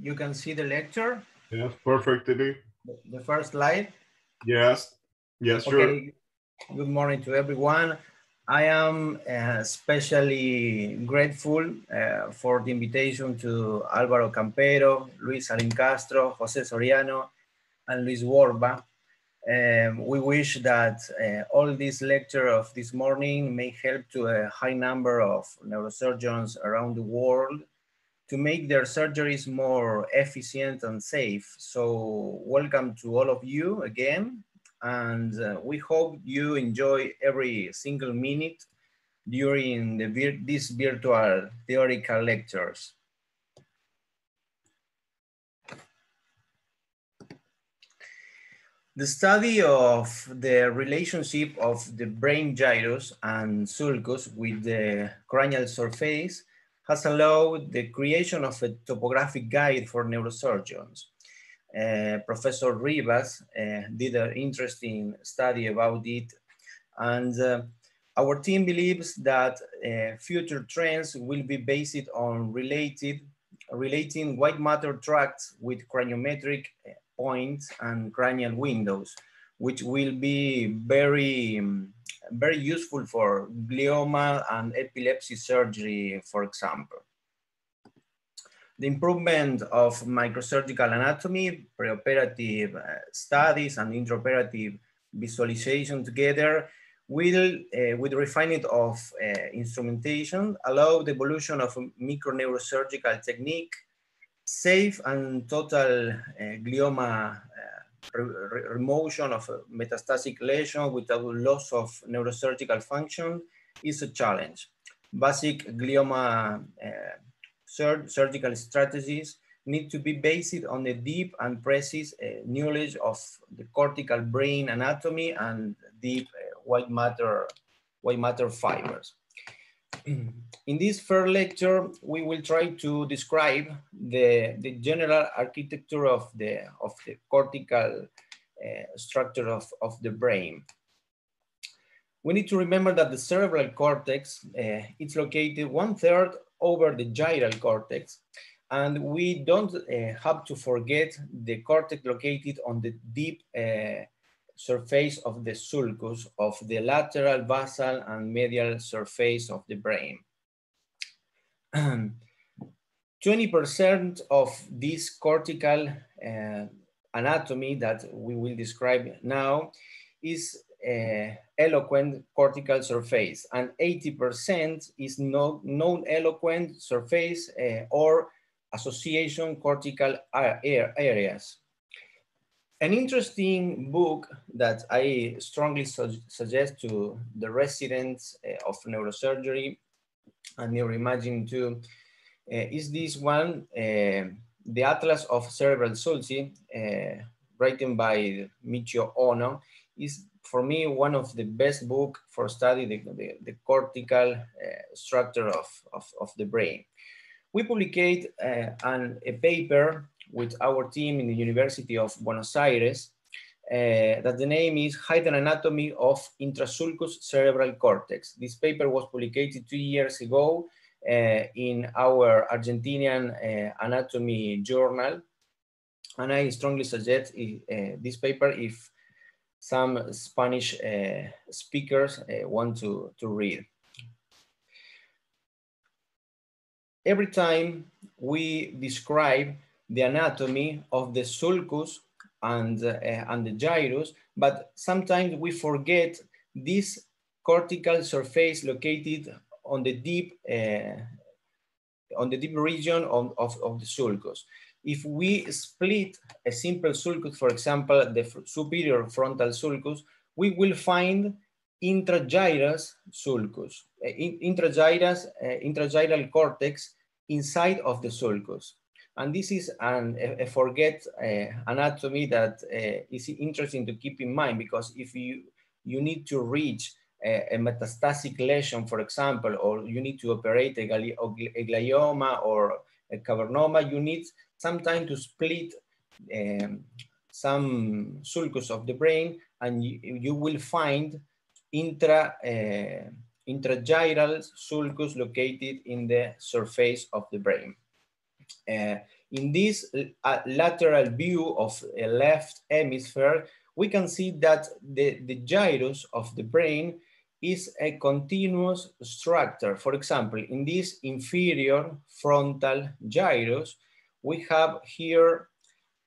you can see the lecture? Yes, perfectly. The first slide? Yes, yes, sure. Good morning to everyone. I am uh, especially grateful uh, for the invitation to Alvaro Campero, Luis Alincastro, Jose Soriano, and Luis Warba. Um, we wish that uh, all this lecture of this morning may help to a high number of neurosurgeons around the world to make their surgeries more efficient and safe. So welcome to all of you again. And uh, we hope you enjoy every single minute during the vir these virtual theoretical lectures. The study of the relationship of the brain gyrus and sulcus with the cranial surface has allowed the creation of a topographic guide for neurosurgeons. Uh, Professor Ribas uh, did an interesting study about it. And uh, our team believes that uh, future trends will be based on related, relating white matter tracts with craniometric uh, points and cranial windows, which will be very um, very useful for glioma and epilepsy surgery, for example. The improvement of microsurgical anatomy, preoperative uh, studies and intraoperative visualization together will, uh, with refinement of uh, instrumentation, allow the evolution of microneurosurgical technique, safe and total uh, glioma re remotion of metastatic lesion without loss of neurosurgical function is a challenge. Basic glioma uh, sur surgical strategies need to be based on the deep and precise uh, knowledge of the cortical brain anatomy and deep uh, white matter white matter fibers. In this first lecture, we will try to describe the, the general architecture of the, of the cortical uh, structure of, of the brain. We need to remember that the cerebral cortex uh, is located one third over the gyral cortex. And we don't uh, have to forget the cortex located on the deep uh, surface of the sulcus of the lateral basal and medial surface of the brain. 20% of this cortical uh, anatomy that we will describe now is uh, eloquent cortical surface and 80% is no, non-eloquent surface uh, or association cortical areas. An interesting book that I strongly su suggest to the residents uh, of neurosurgery and neuroimaging too uh, is this one, uh, The Atlas of Cerebral Sulci, written by Michio Ono, is for me one of the best book for study the, the, the cortical structure of, of, of, the brain. We publicate an, a paper with our team in the University of Buenos Aires uh, that the name is Hidden Anatomy of Intrasulcus Cerebral Cortex. This paper was published two years ago uh, in our Argentinian uh, anatomy journal. And I strongly suggest uh, this paper if some Spanish uh, speakers uh, want to, to read. Every time we describe the anatomy of the sulcus and, uh, and the gyrus, but sometimes we forget this cortical surface located on the deep, uh, on the deep region of, of, of the sulcus. If we split a simple sulcus, for example, the superior frontal sulcus, we will find intragyrus sulcus, uh, intragyrus, uh, intragyral cortex inside of the sulcus. And this is an, a, forget uh, anatomy that uh, is interesting to keep in mind because if you, you need to reach a, a metastatic lesion, for example, or you need to operate a, a glioma or a cavernoma, you need some time to split um, some sulcus of the brain and you, you will find intra, uh, intragyral sulcus located in the surface of the brain. Uh, In this uh, lateral view of a left hemisphere, we can see that the, the gyrus of the brain is a continuous structure. For example, in this inferior frontal gyrus, we have here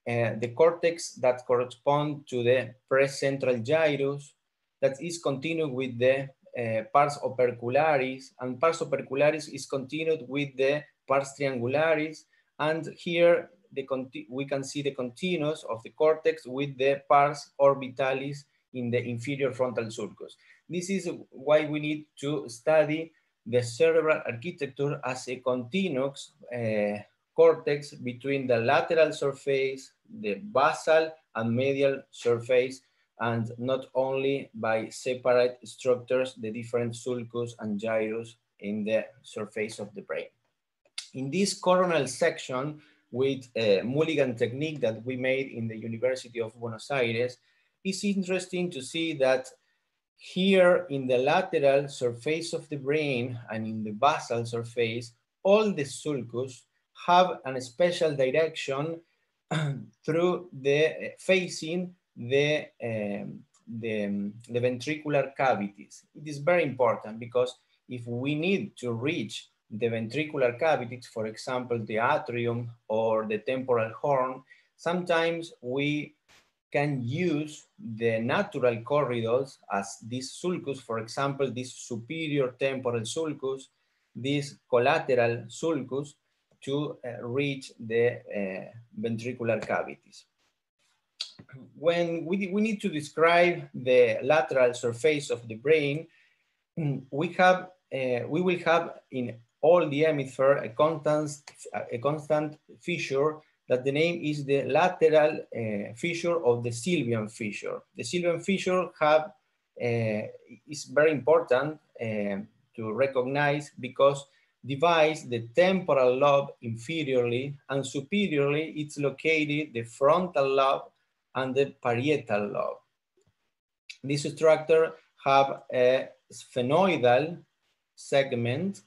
uh, the cortex that correspond to the precentral gyrus that is continued with the uh, pars opercularis and pars opercularis is continued with the pars triangularis and here we can see the continuous of the cortex with the pars orbitalis in the inferior frontal sulcus. This is why we need to study the cerebral architecture as a continuous uh, cortex between the lateral surface, the basal and medial surface, and not only by separate structures, the different sulcus and gyrus in the surface of the brain. In this coronal section with a Mulligan technique that we made in the University of Buenos Aires, it's interesting to see that here in the lateral surface of the brain and in the basal surface, all the sulcus have a special direction through the facing the, um, the, the ventricular cavities. It is very important because if we need to reach the ventricular cavities, for example, the atrium or the temporal horn, sometimes we can use the natural corridors as this sulcus, for example, this superior temporal sulcus, this collateral sulcus to uh, reach the uh, ventricular cavities. When we, we need to describe the lateral surface of the brain, we have uh, we will have in all the hemisphere a constant a constant fissure that the name is the lateral uh, fissure of the Sylvian fissure. The Sylvian fissure have uh, is very important uh, to recognize because divides the temporal lobe inferiorly and superiorly it's located the frontal lobe and the parietal lobe. This structure have a sphenoidal segment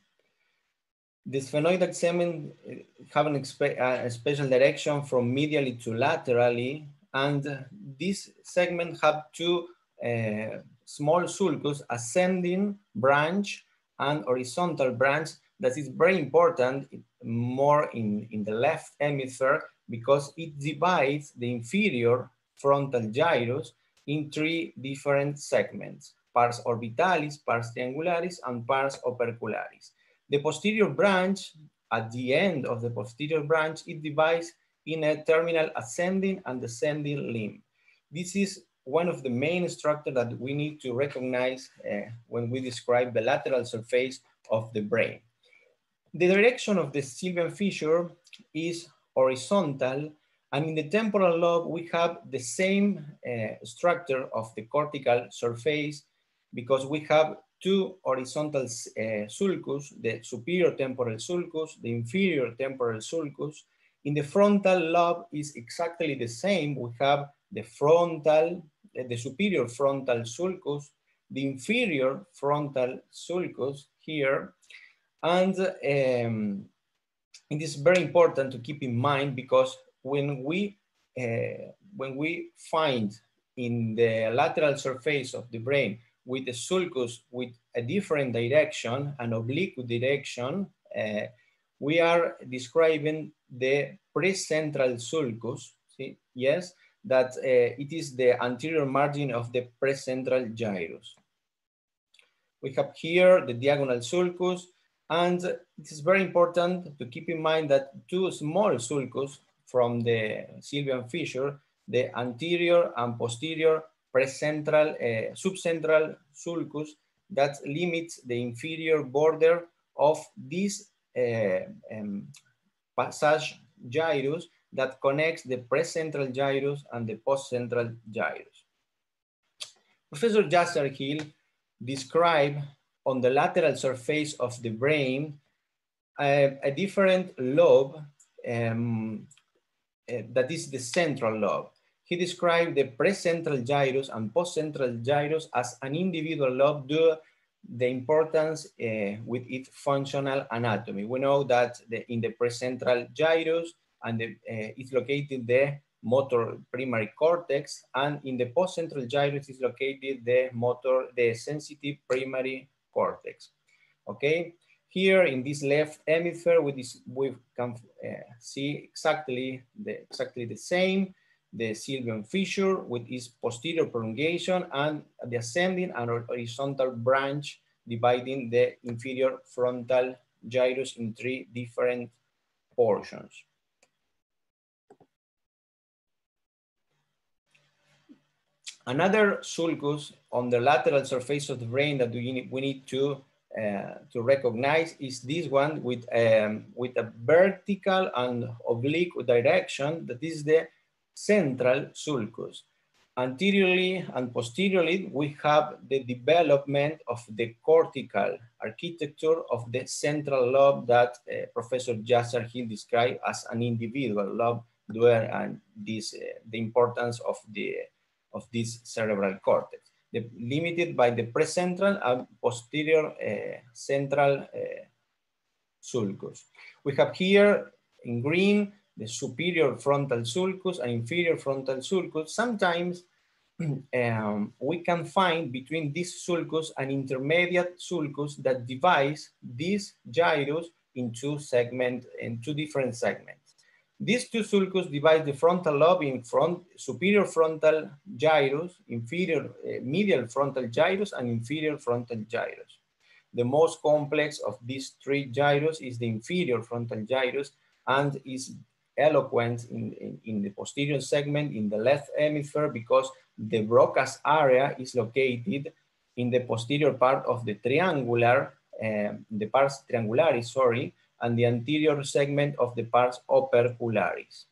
the sphenoidal segment uh, have an a special direction from medially to laterally, and this segment have two uh, small sulcus, ascending branch and horizontal branch that is very important more in, in the left hemisphere because it divides the inferior frontal gyrus in three different segments, pars orbitalis, pars triangularis, and pars opercularis. The posterior branch, at the end of the posterior branch, it divides in a terminal ascending and descending limb. This is one of the main structures that we need to recognize uh, when we describe the lateral surface of the brain. The direction of the Sylvian fissure is horizontal, and in the temporal lobe, we have the same uh, structure of the cortical surface because we have two horizontal uh, sulcus, the superior temporal sulcus, the inferior temporal sulcus. In the frontal lobe is exactly the same. We have the frontal, uh, the superior frontal sulcus, the inferior frontal sulcus here. And um, it is very important to keep in mind because when we, uh, when we find in the lateral surface of the brain with the sulcus with a different direction, an oblique direction, uh, we are describing the precentral sulcus, see? yes, that uh, it is the anterior margin of the precentral gyrus. We have here the diagonal sulcus, and it is very important to keep in mind that two small sulcus from the Sylvian fissure, the anterior and posterior precentral, uh, subcentral sulcus that limits the inferior border of this uh, um, passage gyrus that connects the precentral gyrus and the postcentral gyrus. Professor Yasargil described on the lateral surface of the brain uh, a different lobe um, uh, that is the central lobe. He described the precentral gyrus and postcentral gyrus as an individual lobe due the importance uh, with its functional anatomy. We know that the, in the precentral gyrus, and the, uh, it's located the motor primary cortex, and in the postcentral gyrus is located the motor, the sensitive primary cortex. Okay, here in this left hemisphere, we, we can uh, see exactly the, exactly the same, the Sylvian fissure with its posterior prolongation and the ascending and horizontal branch dividing the inferior frontal gyrus in three different portions. Another sulcus on the lateral surface of the brain that we need, to, uh, to recognize is this one with, um, with a vertical and oblique direction that is the central sulcus. Anteriorly and posteriorly, we have the development of the cortical architecture of the central lobe that uh, Professor Yasargil described as an individual lobe where and this, uh, the importance of, the, of this cerebral cortex. The, limited by the precentral and posterior uh, central uh, sulcus. We have here in green the superior frontal sulcus and inferior frontal sulcus, sometimes um, we can find between these sulcus an intermediate sulcus that divides this gyrus into segment in two different segments. These two sulcus divide the frontal lobe in front, superior frontal gyrus, inferior uh, medial frontal gyrus, and inferior frontal gyrus. The most complex of these three gyrus is the inferior frontal gyrus and is eloquent in, in, in, the posterior segment in the left hemisphere because the Broca's area is located in the posterior part of the triangular, uh, the pars triangularis, sorry, and the anterior segment of the pars opercularis.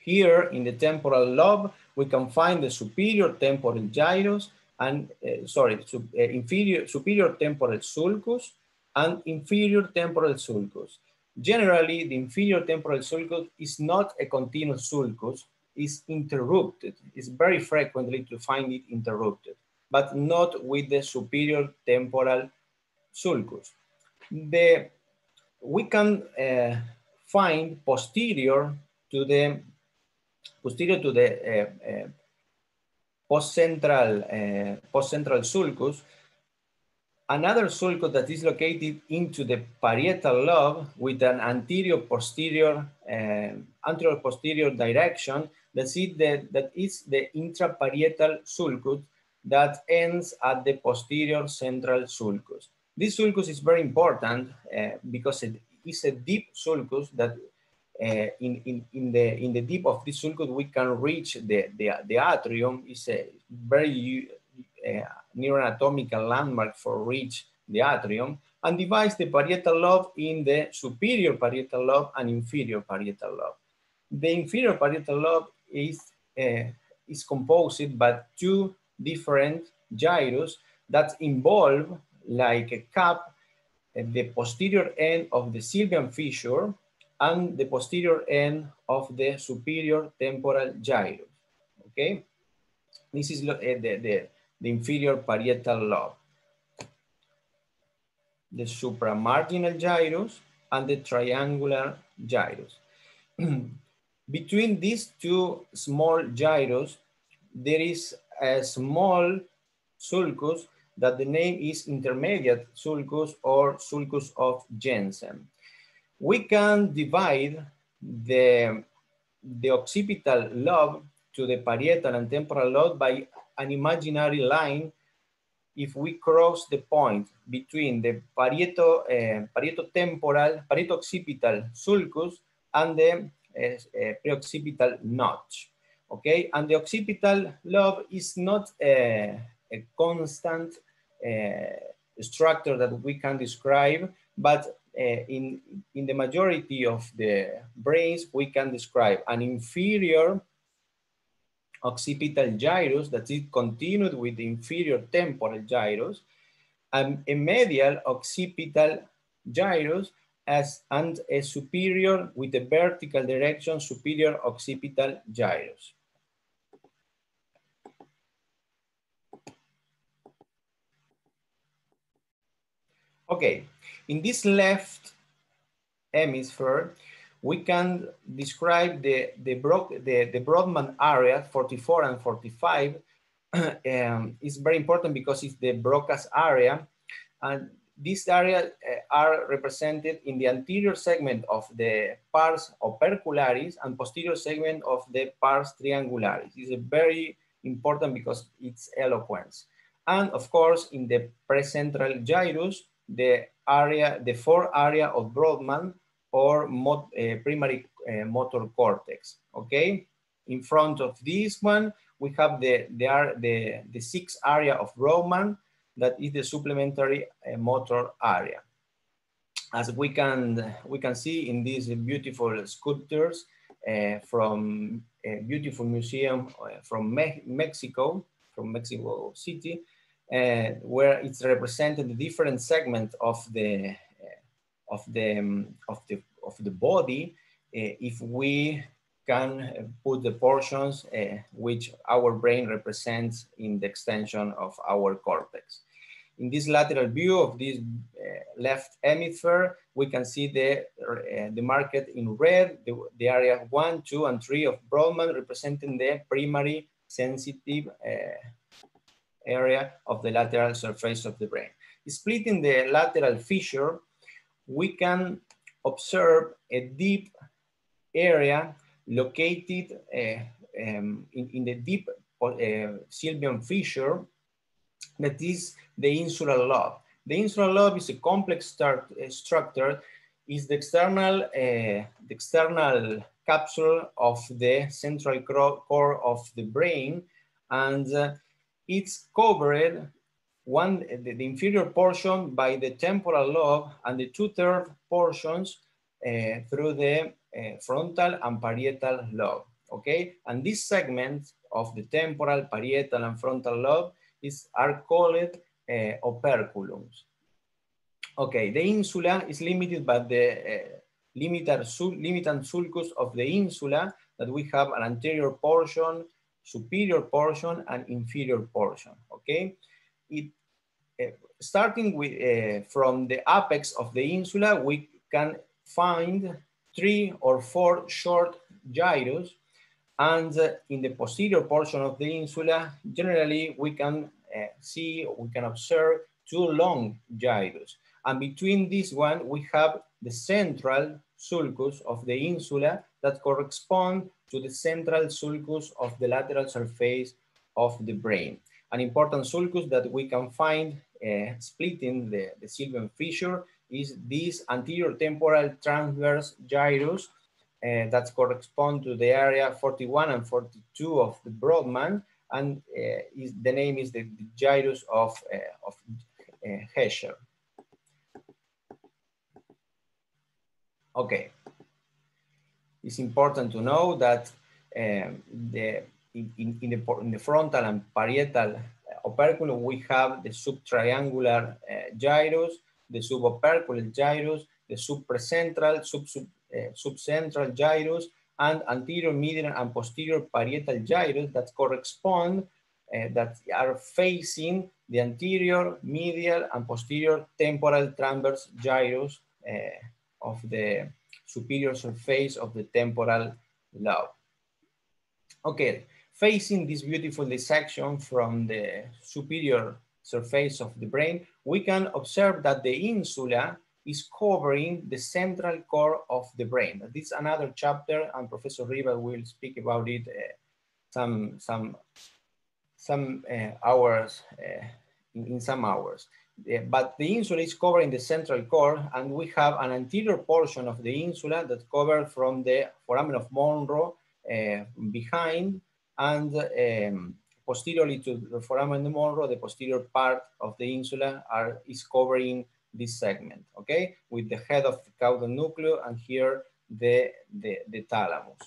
Here in the temporal lobe, we can find the superior temporal gyrus and, uh, sorry, uh, inferior, superior temporal sulcus, and inferior temporal sulcus. Generally, the inferior temporal sulcus is not a continuous sulcus, it's interrupted. It's very frequently to find it interrupted, but not with the superior temporal sulcus. The, we can uh, find posterior to the posterior to the uh, uh, post-central uh, post-central sulcus another sulcus that is located into the parietal lobe with an anterior posterior uh, anterior posterior direction that's that is the intraparietal sulcus that ends at the posterior central sulcus this sulcus is very important uh, because it is a deep sulcus that uh, in, in, in, the, in the deep of this sulcus, we can reach the, the, the atrium. It's a very uh, neuroanatomical landmark for reach the atrium and divides the parietal lobe in the superior parietal lobe and inferior parietal lobe. The inferior parietal lobe is, uh, is composed by two different gyrus that involve like a cup the posterior end of the Sylvian fissure and the posterior end of the superior temporal gyrus. Okay, this is uh, the, the, the inferior parietal lobe, the supramarginal gyrus, and the triangular gyrus. Between these two small gyrus, there is a small sulcus that the name is intermediate sulcus or sulcus of Jensen. We can divide the, the occipital lobe to the parietal and temporal lobe by an imaginary line if we cross the point between the parieto, uh, parieto temporal, parieto occipital sulcus and the uh, preoccipital notch. Okay, and the occipital lobe is not a, a constant uh, structure that we can describe, but uh, in, in the majority of the brains, we can describe an inferior occipital gyrus that is continued with the inferior temporal gyrus, and a medial occipital gyrus as and a superior with a vertical direction superior occipital gyrus. Okay, In this left hemisphere, we can describe the, the, Bro the, the Brodmann area, 44 and 45, um, is very important because it's the Broca's area. And these areas uh, are represented in the anterior segment of the pars opercularis and posterior segment of the pars triangularis. It's very important because it's eloquence. And of course, in the precentral gyrus, the area, the four area of Brodmann or mot, uh, primary uh, motor cortex, okay? In front of this one, we have the, the, the, the sixth area of Brodmann, that is the supplementary uh, motor area. As we can, we can see in these beautiful sculptures uh, from a beautiful museum from Me Mexico, from Mexico City, uh, where it's represented the different segments of the, of the, um, of the, of the body uh, if we can put the portions uh, which our brain represents in the extension of our cortex. In this lateral view of this uh, left hemisphere, we can see the, the market in red, the, the, area one, two, and three of Brodmann representing the primary sensitive area of the lateral surface of the brain. Splitting the lateral fissure, we can observe a deep area located uh, um, in, in, the deep uh, sylvian fissure that is the insular lobe. The insular lobe is a complex start, uh, structure, is the external, the external capsule of the central core of the brain, and it's covered one the, the, inferior portion by the temporal lobe and the two-third portions uh, through the uh, frontal and parietal lobe. Okay, and this segment of the temporal, parietal, and frontal lobe is are called uh, operculums. Okay, the insula is limited by the uh, limited, limited sulcus of the insula that we have an anterior portion, superior portion, and inferior portion, okay? It, uh, starting with, uh, from the apex of the insula, we can find three or four short gyrus and uh, in the posterior portion of the insula, generally we can see, we can observe two long gyrus. And between this one, we have the central sulcus of the insula that correspond to the central sulcus of the lateral surface of the brain. An important sulcus that we can find uh, splitting the, the sylvian fissure is this anterior temporal transverse gyrus uh, that correspond to the area 41 and 42 of the Brodmann, and uh, is, the name is the, the gyrus of, uh, of uh, Heschl. Okay. It's important to know that um, the, in, in, the, in the frontal and parietal operculum, we have the subtriangular uh, gyrus, the subopercular gyrus, the subprecentral, sub, sub, uh, subcentral gyrus, and anterior, medial, and posterior parietal gyrus that correspond, uh, that are facing the anterior, medial, and posterior temporal transverse gyrus uh, of the superior surface of the temporal lobe. Okay, facing this beautiful dissection from the superior surface of the brain, we can observe that the insula is covering the central core of the brain. This is another chapter, and Professor Riva will speak about it uh, some some some uh, hours uh, in, in, some hours. but the insula is covering the central core, and we have an anterior portion of the insula that covered from the foramen of Monro uh, behind, and um, posteriorly to the foramen of Monro, the posterior part of the insula are, is covering this segment, okay? With the head of the caudate nucleus and here the, the, the thalamus.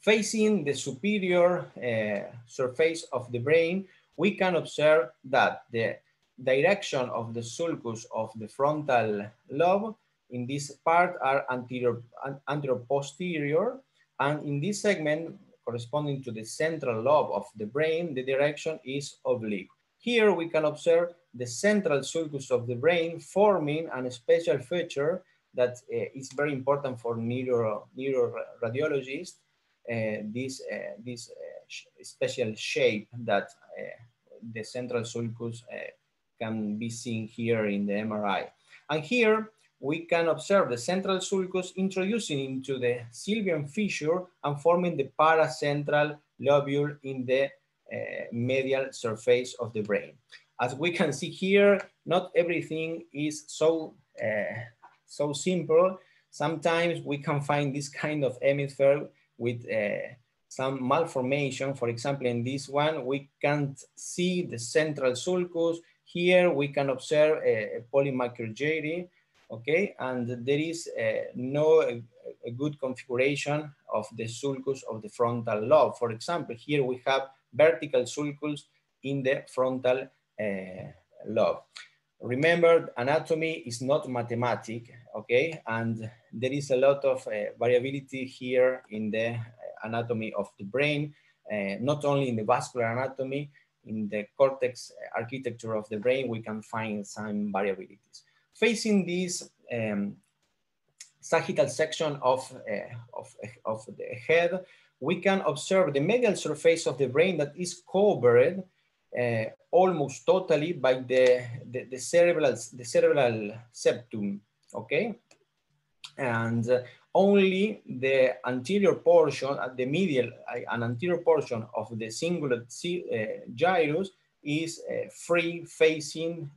Facing the superior uh, surface of the brain, we can observe that the direction of the sulcus of the frontal lobe in this part are anterior, anterior posterior, and in this segment corresponding to the central lobe of the brain, the direction is oblique. Here we can observe the central sulcus of the brain forming a special feature that uh, is very important for neuro, neuroradiologists, uh, this, uh, this uh, special shape that the central sulcus can be seen here in the MRI. And here we can observe the central sulcus introducing into the sylvian fissure and forming the paracentral lobule in the uh, medial surface of the brain. As we can see here, not everything is so, uh, so simple. Sometimes we can find this kind of hemisphere with uh, some malformation. For example, in this one, we can't see the central sulcus. Here we can observe a, a okay? And there is uh, no a, a, good configuration of the sulcus of the frontal lobe. For example, here we have vertical sulcus in the frontal uh, lobe. Remember, anatomy is not mathematic, okay? And there is a lot of uh, variability here in the anatomy of the brain, uh, not only in the vascular anatomy, in the cortex architecture of the brain, we can find some variabilities. Facing this um, sagittal section of, uh, of, of the head, we can observe the medial surface of the brain that is covered uh, almost totally by the, the, the, cerebral, the cerebral septum, okay? And uh, only the anterior portion, uh, the medial, uh, an anterior portion of the singular uh, gyrus is free facing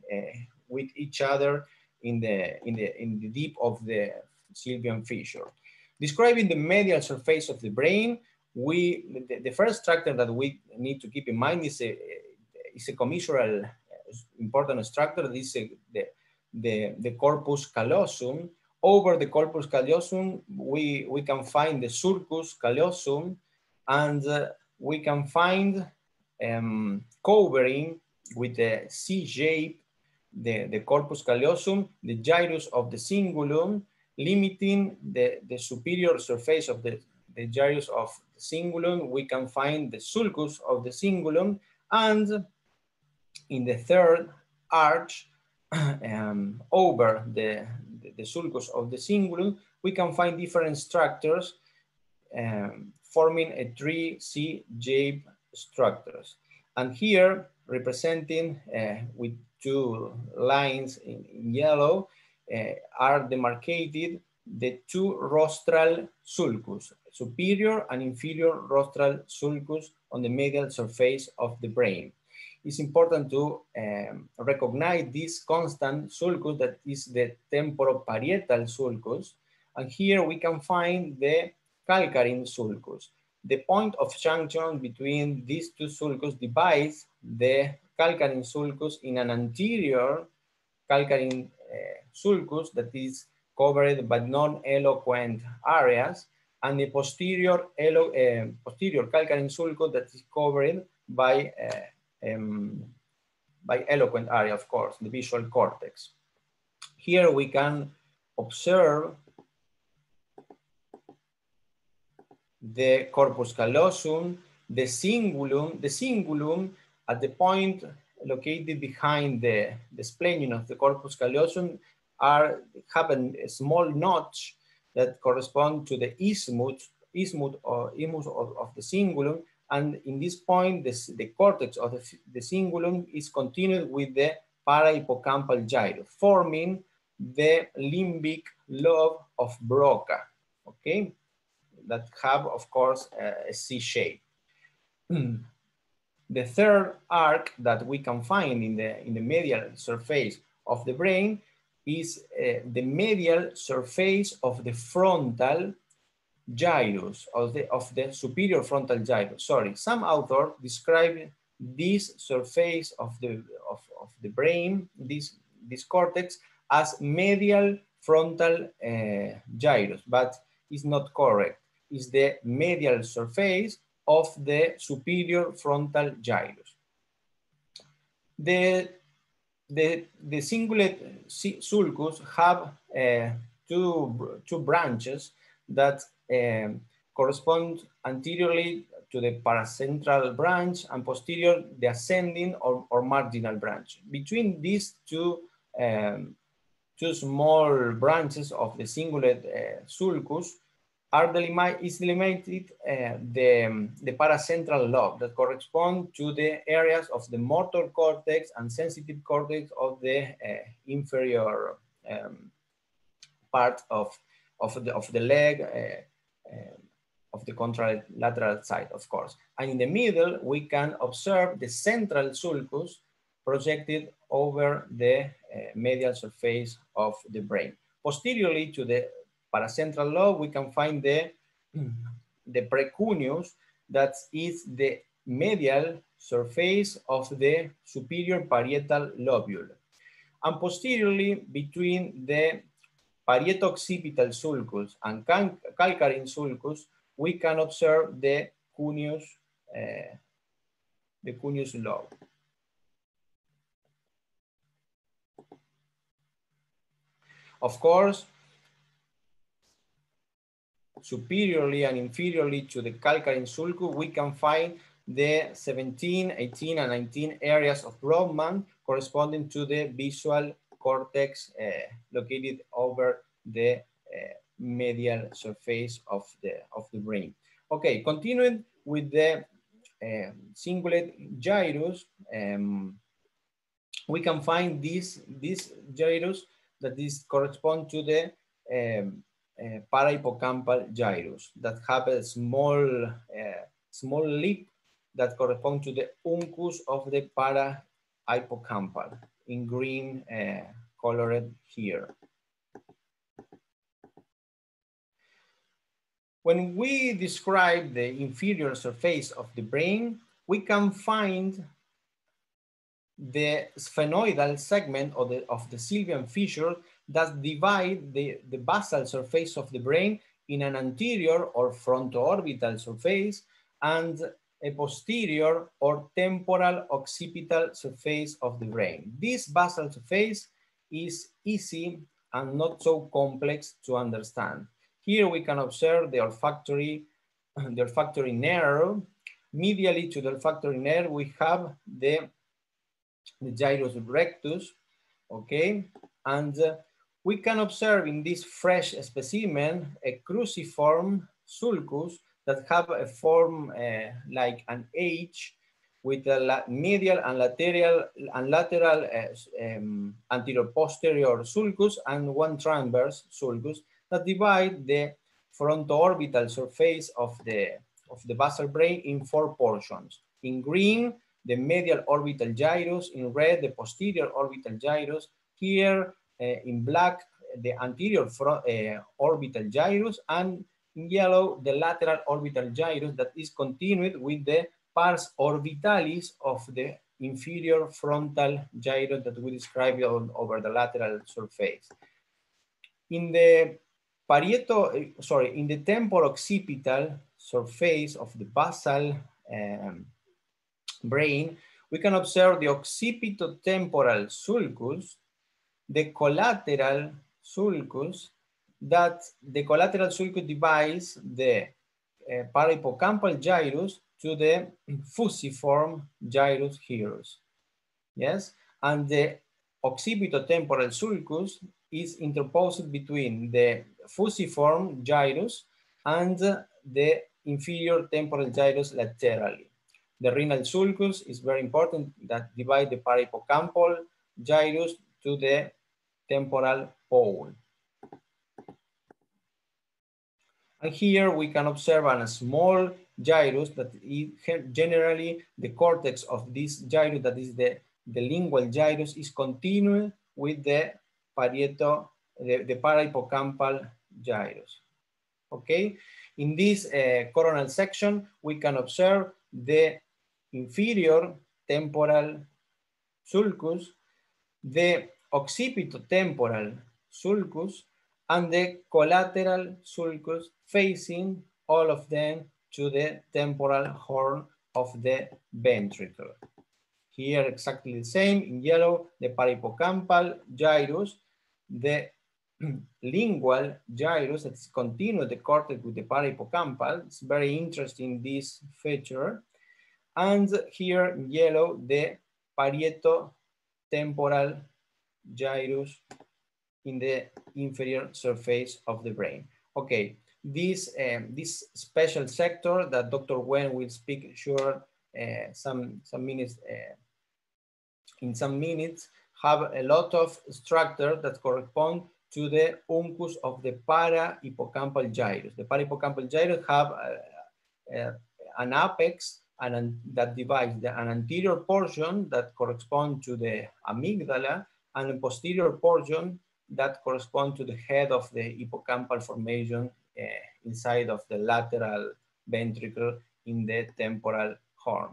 with each other in the, in, the, in the deep of the sylvian fissure. Describing the medial surface of the brain, we, the, the, first structure that we need to keep in mind is a, is a commissural important structure. This is the, the, the corpus callosum, over the corpus callosum, we, we can find the sulcus callosum and uh, we can find um, covering with the C shape the, the corpus callosum, the gyrus of the cingulum, limiting the, the superior surface of the, the gyrus of the cingulum. We can find the sulcus of the cingulum and in the third arch um, over the, the sulcus of the cingulum, we can find different structures um, forming a 3C shape structures. And here, representing uh, with two lines in, yellow, uh, are demarcated the two rostral sulcus, superior and inferior rostral sulcus on the medial surface of the brain it's important to um, recognize this constant sulcus that is the temporoparietal sulcus. And here we can find the calcarine sulcus. The point of junction between these two sulcus divides the calcarine sulcus in an anterior calcarine uh, sulcus that is covered by non-eloquent areas and the posterior, uh, posterior calcarine sulcus that is covered by uh, um, by eloquent area, of course, the visual cortex. Here we can observe the corpus callosum, the cingulum, the cingulum at the point located behind the, the splenium of the corpus callosum are have a small notch that correspond to the isthmus, isthmus or isthmus of, of the cingulum and in this point, this, the cortex of the, the cingulum is continued with the parahippocampal gyrus, forming the limbic lobe of Broca, okay? That have, of course, a C shape. the third arc that we can find in the, in the medial surface of the brain is uh, the medial surface of the frontal gyrus of the, of the superior frontal gyrus. Sorry, some authors describe this surface of the, of, of the brain, this, this cortex, as medial frontal uh, gyrus, but it's not correct. It's the medial surface of the superior frontal gyrus. The, the, the cingulate sulcus have uh, two, two branches that um, correspond anteriorly to the paracentral branch and posterior the ascending or, or marginal branch. Between these two, um, two small branches of the cingulate uh, sulcus are is delimited uh, the, the paracentral lobe that correspond to the areas of the motor cortex and sensitive cortex of the uh, inferior um, part of, of, the, of the leg, uh, um, of the contralateral side, of course. And in the middle, we can observe the central sulcus projected over the uh, medial surface of the brain. Posteriorly to the paracentral lobe, we can find the, the precuneus, that is the medial surface of the superior parietal lobule. And posteriorly, between the parieto-occipital sulcus and calcarine sulcus, we can observe the cuneus, uh, the cuneus lobe. Of course, superiorly and inferiorly to the calcarine sulcus, we can find the 17, 18, and 19 areas of Brodmann corresponding to the visual cortex uh, located over the uh, medial surface of the, of the brain. Okay, continuing with the uh, cingulate gyrus, um, we can find this, this gyrus that is correspond to the um, uh, parahippocampal gyrus that have a small, uh, small lip that correspond to the uncus of the parahippocampal in green uh, colored here. When we describe the inferior surface of the brain, we can find the sphenoidal segment of the, of the sylvian fissure that divide the, the basal surface of the brain in an anterior or frontoorbital surface and a posterior or temporal occipital surface of the brain. This basal surface is easy and not so complex to understand. Here we can observe the olfactory, the olfactory nerve. Medially to the olfactory nerve, we have the, the gyrus rectus, okay? And uh, we can observe in this fresh specimen a cruciform sulcus that have a form uh, like an H with a medial and lateral and lateral uh, um, anterior posterior sulcus and one transverse sulcus that divide the frontoorbital surface of the, of the basal brain in four portions. In green, the medial orbital gyrus, in red, the posterior orbital gyrus, here in black, the anterior front, uh, orbital gyrus, and in yellow, the lateral orbital gyrus that is continued with the pars orbitalis of the inferior frontal gyrus that we described on, over the lateral surface. In the Parieto, eh, sorry, in the temporo-occipital surface of the basal um, brain, we can observe the occipitotemporal sulcus, the collateral sulcus, that the collateral sulcus divides the uh, parahippocampal gyrus to the fusiform gyrus gyrus. Yes, and the occipitotemporal sulcus is interposed between the fusiform gyrus and the inferior temporal gyrus laterally. The rhinal sulcus is very important that divide the parahippocampal gyrus to the temporal pole. And here we can observe a small gyrus that generally the cortex of this gyrus, that is the, the lingual gyrus, is continued with the parieto, the, the parahippocampal gyrus. Okay, in this uh, coronal section, we can observe the inferior temporal sulcus, the occipitotemporal sulcus, and the collateral sulcus facing all of them to the temporal horn of the ventricle. Here exactly the same, in yellow, the parahippocampal gyrus, the lingual gyrus that is continuous the cortex with the parahippocampal. It's very interesting, this feature. And here in yellow, the parieto temporal gyrus in the inferior surface of the brain. Okay, this, um, this special sector that Dr. Wen will speak sure uh, some, some minutes, uh, in some minutes, have a lot of structure that correspond to the uncus of the para-hippocampal gyrus. The para-hippocampal gyrus have uh, uh, an apex and an, that divides the, an anterior portion that correspond to the amygdala and a posterior portion that correspond to the head of the hippocampal formation uh, inside of the lateral ventricle in the temporal horn.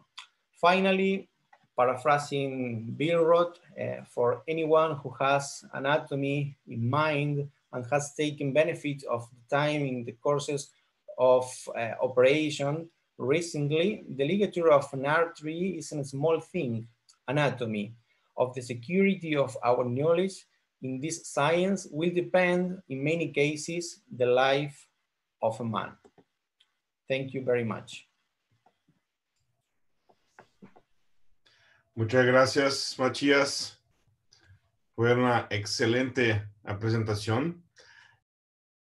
Finally, paraphrasing Billroth, uh, for anyone who has anatomy in mind and has taken benefit of the time in the courses of uh, operation recently, the ligature of an artery is a small thing, anatomy. Of the security of our knowledge in this science will depend, in many cases, the life of a man. Thank you very much. Muchas gracias, Matías. Fue una excelente presentación.